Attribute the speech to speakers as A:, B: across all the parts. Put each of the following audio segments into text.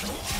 A: Shut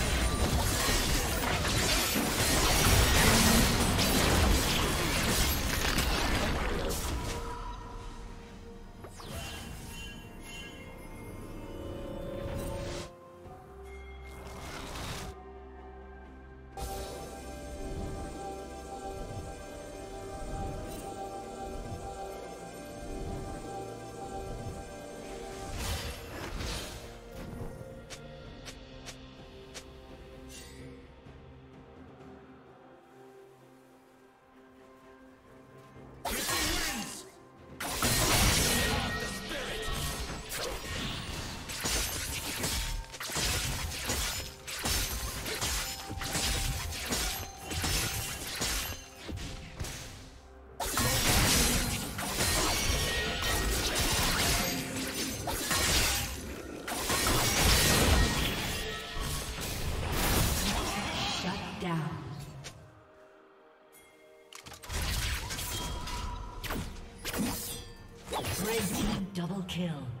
A: kill.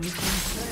A: has been